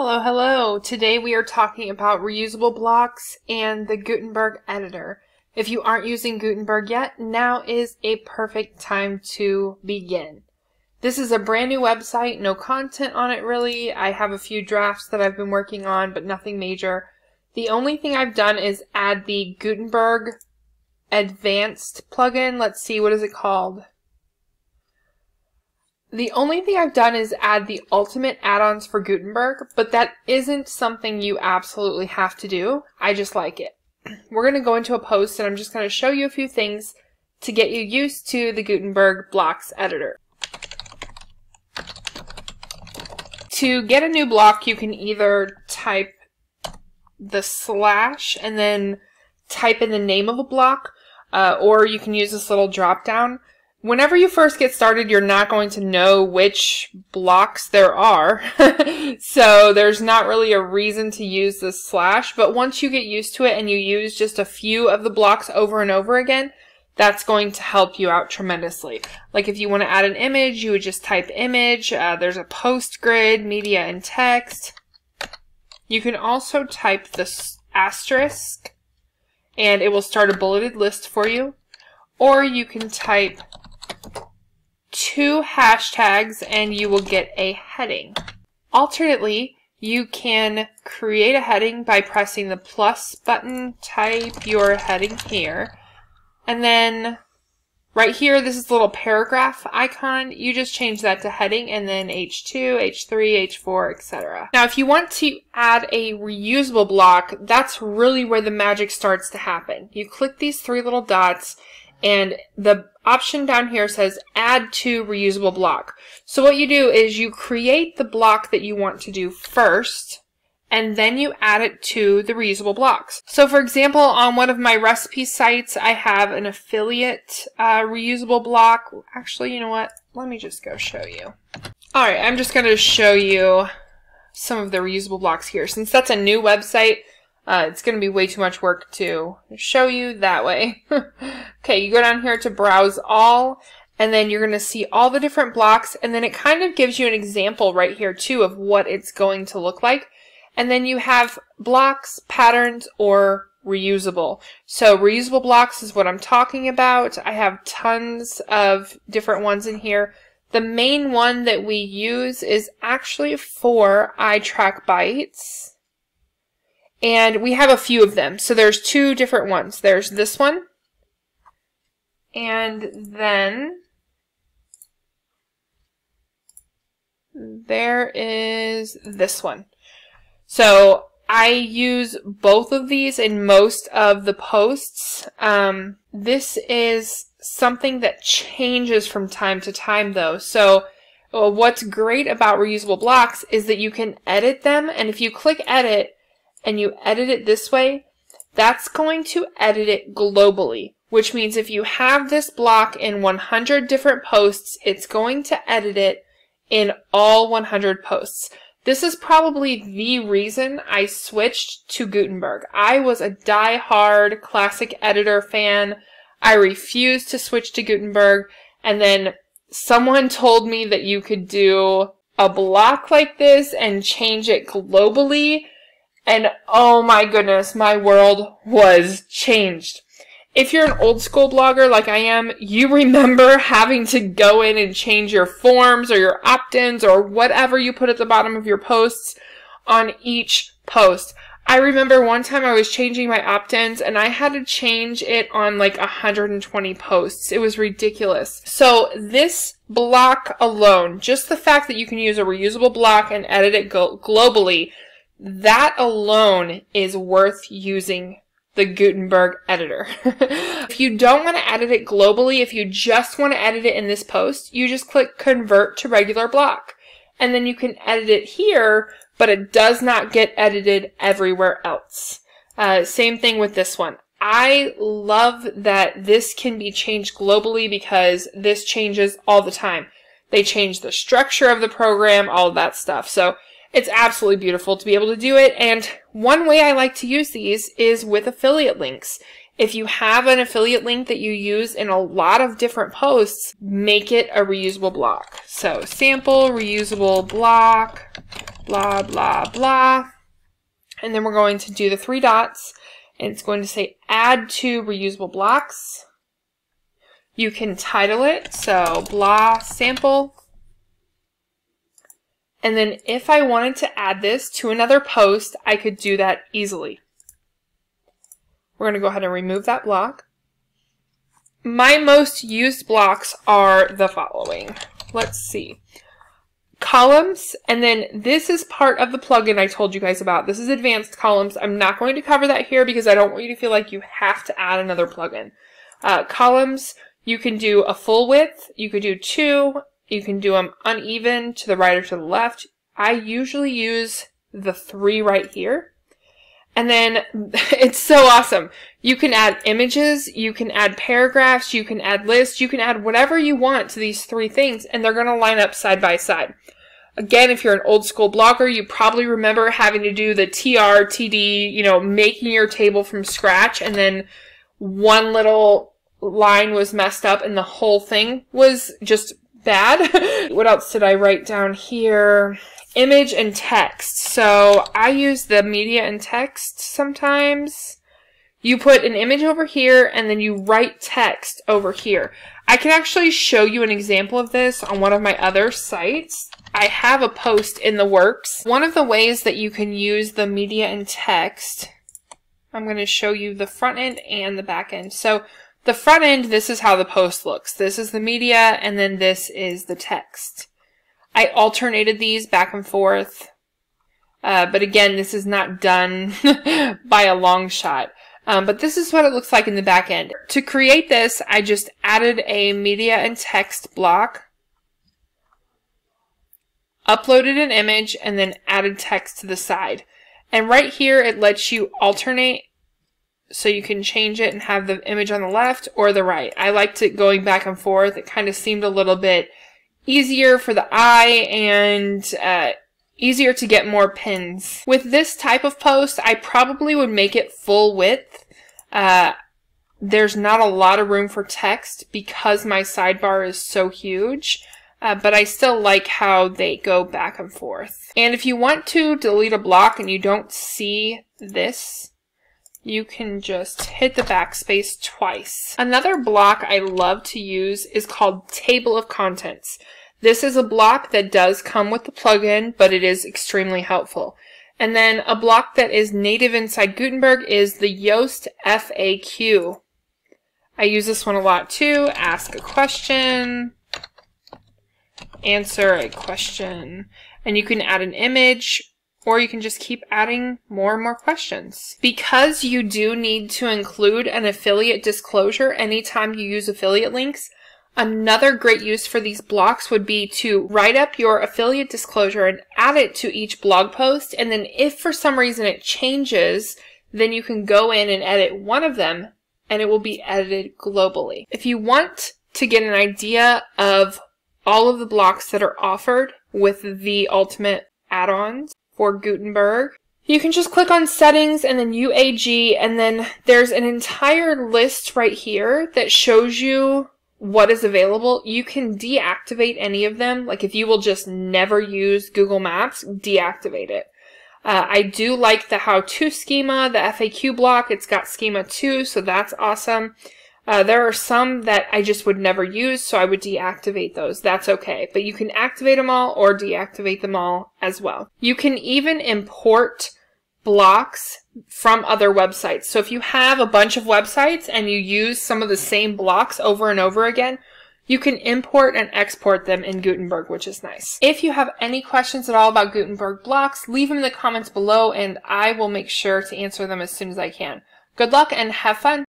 Hello, hello! Today we are talking about reusable blocks and the Gutenberg editor. If you aren't using Gutenberg yet, now is a perfect time to begin. This is a brand new website, no content on it really. I have a few drafts that I've been working on, but nothing major. The only thing I've done is add the Gutenberg Advanced plugin. Let's see, what is it called? The only thing I've done is add the ultimate add-ons for Gutenberg, but that isn't something you absolutely have to do. I just like it. We're going to go into a post and I'm just going to show you a few things to get you used to the Gutenberg blocks editor. To get a new block, you can either type the slash and then type in the name of a block, uh, or you can use this little drop down. Whenever you first get started, you're not going to know which blocks there are. so there's not really a reason to use the slash, but once you get used to it and you use just a few of the blocks over and over again, that's going to help you out tremendously. Like if you want to add an image, you would just type image. Uh, there's a post grid, media and text. You can also type the asterisk and it will start a bulleted list for you. Or you can type two hashtags and you will get a heading. Alternately, you can create a heading by pressing the plus button, type your heading here, and then right here, this is the little paragraph icon. You just change that to heading and then H2, H3, H4, etc. Now, if you want to add a reusable block, that's really where the magic starts to happen. You click these three little dots and the option down here says add to reusable block. So what you do is you create the block that you want to do first and then you add it to the reusable blocks. So for example, on one of my recipe sites, I have an affiliate uh, reusable block. Actually, you know what? Let me just go show you. All right, I'm just going to show you some of the reusable blocks here. Since that's a new website, uh, it's going to be way too much work to show you that way. okay, you go down here to browse all, and then you're going to see all the different blocks, and then it kind of gives you an example right here too of what it's going to look like. And then you have blocks, patterns, or reusable. So reusable blocks is what I'm talking about. I have tons of different ones in here. The main one that we use is actually for iTrack Bytes. And we have a few of them. So there's two different ones. There's this one. And then there is this one. So I use both of these in most of the posts. Um, this is something that changes from time to time though. So uh, what's great about reusable blocks is that you can edit them and if you click edit, and you edit it this way, that's going to edit it globally, which means if you have this block in 100 different posts, it's going to edit it in all 100 posts. This is probably the reason I switched to Gutenberg. I was a die-hard classic editor fan. I refused to switch to Gutenberg, and then someone told me that you could do a block like this and change it globally and oh my goodness, my world was changed. If you're an old school blogger like I am, you remember having to go in and change your forms or your opt-ins or whatever you put at the bottom of your posts on each post. I remember one time I was changing my opt-ins and I had to change it on like 120 posts. It was ridiculous. So this block alone, just the fact that you can use a reusable block and edit it globally that alone is worth using the Gutenberg editor. if you don't want to edit it globally, if you just want to edit it in this post, you just click convert to regular block. And then you can edit it here, but it does not get edited everywhere else. Uh, same thing with this one. I love that this can be changed globally because this changes all the time. They change the structure of the program, all of that stuff. So it's absolutely beautiful to be able to do it. And one way I like to use these is with affiliate links. If you have an affiliate link that you use in a lot of different posts, make it a reusable block. So sample reusable block blah, blah, blah. And then we're going to do the three dots and it's going to say add to reusable blocks. You can title it, so blah sample. And then if I wanted to add this to another post, I could do that easily. We're going to go ahead and remove that block. My most used blocks are the following. Let's see. Columns, and then this is part of the plugin I told you guys about. This is advanced columns. I'm not going to cover that here because I don't want you to feel like you have to add another plugin. Uh, columns, you can do a full width, you could do two, you can do them uneven to the right or to the left. I usually use the three right here. And then it's so awesome. You can add images, you can add paragraphs, you can add lists, you can add whatever you want to these three things, and they're going to line up side by side. Again, if you're an old school blogger, you probably remember having to do the TR, TD, you know, making your table from scratch, and then one little line was messed up and the whole thing was just bad. what else did I write down here? image and text. So I use the media and text sometimes. You put an image over here and then you write text over here. I can actually show you an example of this on one of my other sites. I have a post in the works. One of the ways that you can use the media and text, I'm going to show you the front end and the back end. So the front end, this is how the post looks. This is the media and then this is the text. I alternated these back and forth. Uh, but again, this is not done by a long shot. Um, but this is what it looks like in the back end. To create this, I just added a media and text block, uploaded an image, and then added text to the side. And right here, it lets you alternate so you can change it and have the image on the left or the right. I liked it going back and forth. It kind of seemed a little bit easier for the eye and uh, easier to get more pins. With this type of post, I probably would make it full width. Uh, there's not a lot of room for text because my sidebar is so huge. Uh, but I still like how they go back and forth. And if you want to delete a block and you don't see this, you can just hit the backspace twice. Another block I love to use is called Table of Contents. This is a block that does come with the plugin, but it is extremely helpful. And then a block that is native inside Gutenberg is the Yoast FAQ. I use this one a lot too. Ask a question, answer a question, and you can add an image or you can just keep adding more and more questions. Because you do need to include an affiliate disclosure anytime you use affiliate links, Another great use for these blocks would be to write up your affiliate disclosure and add it to each blog post. And then if for some reason it changes, then you can go in and edit one of them and it will be edited globally. If you want to get an idea of all of the blocks that are offered with the ultimate add-ons for Gutenberg, you can just click on settings and then UAG and then there's an entire list right here that shows you what is available, you can deactivate any of them. Like if you will just never use Google Maps, deactivate it. Uh, I do like the how-to schema, the FAQ block. It's got schema 2, so that's awesome. Uh, there are some that I just would never use, so I would deactivate those. That's okay. But you can activate them all or deactivate them all as well. You can even import blocks from other websites. So if you have a bunch of websites and you use some of the same blocks over and over again, you can import and export them in Gutenberg, which is nice. If you have any questions at all about Gutenberg blocks, leave them in the comments below and I will make sure to answer them as soon as I can. Good luck and have fun!